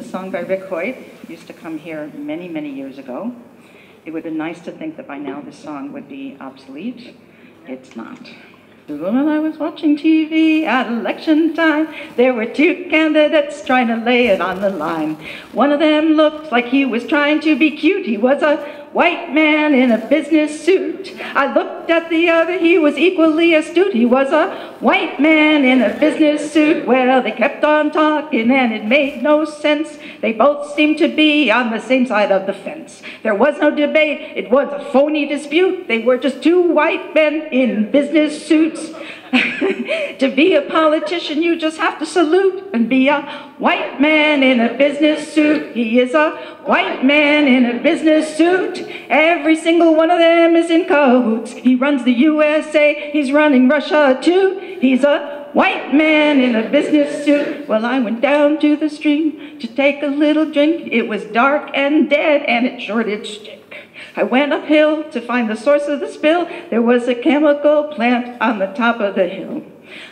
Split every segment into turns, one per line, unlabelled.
a song by Rick Hoyt. Used to come here many, many years ago. It would been nice to think that by now this song would be obsolete. It's not. The woman I was watching TV at election time, there were two candidates trying to lay it on the line. One of them looked like he was trying to be cute. He was a white man in a business suit. I looked at the other, he was equally astute. He was a white man in a business suit. Well, they kept on talking and it made no sense. They both seemed to be on the same side of the fence. There was no debate, it was a phony dispute. They were just two white men in business suits. to be a politician, you just have to salute and be a white man in a business suit. He is a white man in a business suit. Every single one of them is in cahoots. He runs the USA, he's running Russia too. He's a white man in a business suit. Well, I went down to the stream to take a little drink. It was dark and dead, and it sure did. I went uphill to find the source of the spill. There was a chemical plant on the top of the hill.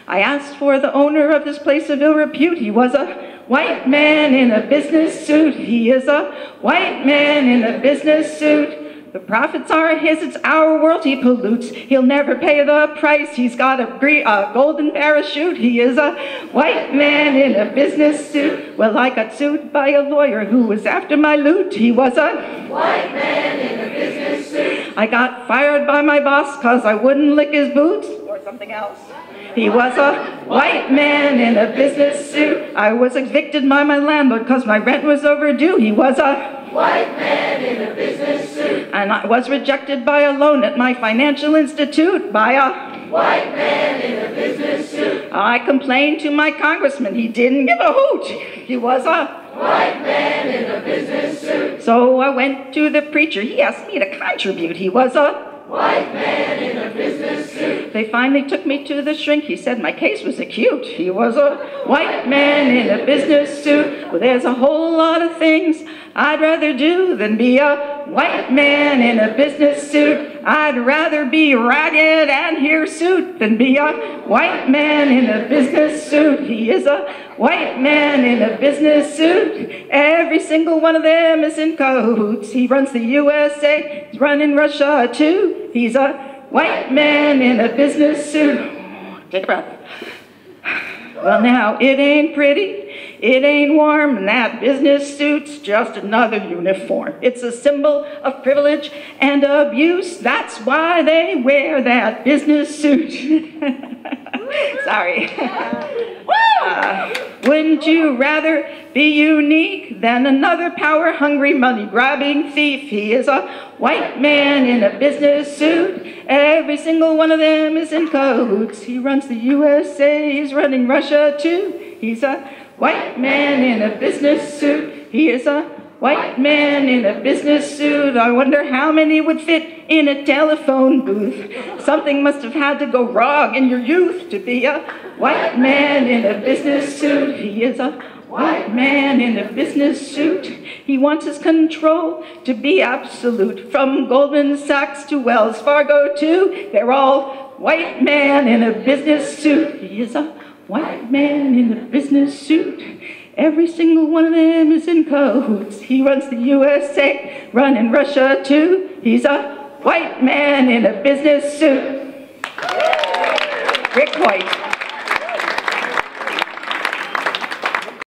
I asked for the owner of this place of ill repute. He was a white man in a business suit. He is a white man in a business suit. The profits are his, it's our world he pollutes. He'll never pay the price. He's got a, a, golden parachute. He is a white man in a business suit. Well, I got sued by a lawyer who was after my loot. He was a
white man
I got fired by my boss because I wouldn't lick his boots or something else. He was a white man in a business suit. I was evicted by my landlord because my rent was overdue. He was a
white man in a business suit.
And I was rejected by a loan at my financial institute by
a white man in a business suit.
I complained to my congressman. He didn't give a hoot. He was a
white man in a business suit.
So I went to the preacher. He asked me to contribute. He was a
white man in a business suit.
They finally took me to the shrink. He said my case was acute. He was a white man in a business suit. Well, there's a whole lot of things I'd rather do than be a white man in a business suit. I'd rather be ragged and hirsute than be a white man in a business suit. He is a white man in a business suit. Every single one of them is in cahoots. He runs the USA, he's running Russia too. He's a white man in a business suit. Take a breath. Well, now, it ain't pretty. It ain't warm, and that business suit's just another uniform. It's a symbol of privilege and abuse. That's why they wear that business suit. Sorry. Uh, wouldn't you rather be unique than another power hungry, money grabbing thief? He is a white man in a business suit. Every single one of them is in cahoots. He runs the USA, he's running Russia too. He's a White man in a business suit. He is a white man in a business suit. I wonder how many would fit in a telephone booth. Something must have had to go wrong in your youth to be a white man in a business suit. He is a white man in a business suit. He wants his control to be absolute. From Goldman Sachs to Wells Fargo, too, they're all white man in a business suit. He is a white man in a business suit. Every single one of them is in cahoots. He runs the USA, running Russia too. He's a white man in a business suit. Rick Hoyt.